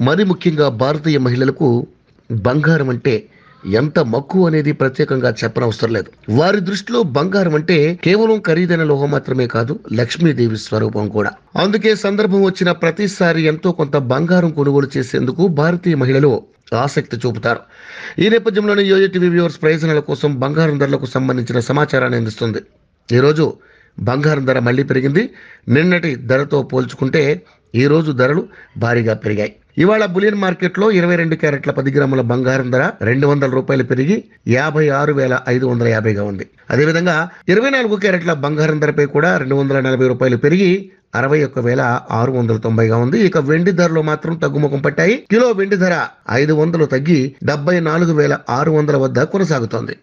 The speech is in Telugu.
మరి ముఖ్యంగా భారతీయ మహిళలకు బంగారం అంటే ఎంత మక్కువ అనేది ప్రత్యేకంగా చెప్పనవసరం లేదు. వారి దృష్టిలో బంగారం అంటే కేవలం ఖరీదైన లోహం మాత్రమే కాదు లక్ష్మీదేవి స్వరూపం కూడా. అందుకే సందర్భం వచ్చిన ప్రతిసారి ఎంతో కొంత బంగారం కొనుగోలు చేసేందుకు భారతీయ మహిళలు ఆసక్తి చూపుతారు. ఈ నేపథ్యంలోనే యోజో టీవీ వ్యూవర్స్ ప్రయోజనాల కోసం బంగారం ధరలకు సంబంధించిన సమాచారాన్ని అందిస్తుంది. ఈరోజు బంగారం ధర మళ్ళీ పెరిగింది. నిన్నటి ధరతో పోల్చుకుంటే ఈరోజు ధరలు భారీగా పెరిగాయి. ఇవాళ బులియన్ మార్కెట్లో ఇరవై రెండు క్యారెట్ల పది గ్రాముల బంగారం ధర రెండు వందల రూపాయలు పెరిగి యాభై ఆరు వేల ఐదు వందల యాభైగా ఉంది. అదేవిధంగా ఇరవై నాలుగు క్యారెట్ల బంగారం ధరపై కూడా రెండు వందల నలభై రూపాయలు పెరిగి అరవై ఒక్క వేల ఆరు వందల తొంభైగా ఉంది. ఇక వెండి ధరలో మాత్రం తగ్గుముఖం పట్టాయి. కిలో వెండి ధర ఐదు వందలు తగ్గి డెబ్బై నాలుగు వేల ఆరు వందల వద్ద కొనసాగుతోంది.